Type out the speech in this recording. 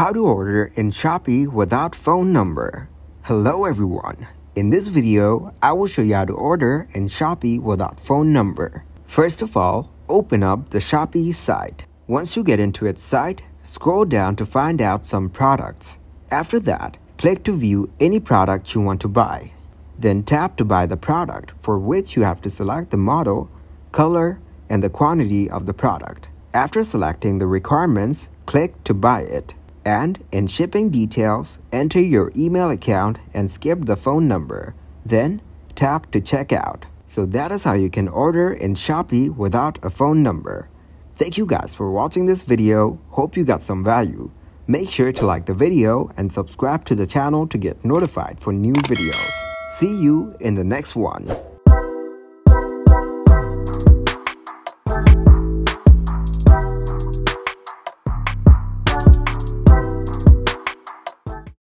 How to order in Shopee without phone number. Hello everyone. In this video, I will show you how to order in Shopee without phone number. First of all, open up the Shopee site. Once you get into its site, scroll down to find out some products. After that, click to view any product you want to buy. Then tap to buy the product for which you have to select the model, color, and the quantity of the product. After selecting the requirements, click to buy it. And in shipping details, enter your email account and skip the phone number. Then tap to check out. So that is how you can order in Shopee without a phone number. Thank you guys for watching this video. Hope you got some value. Make sure to like the video and subscribe to the channel to get notified for new videos. See you in the next one.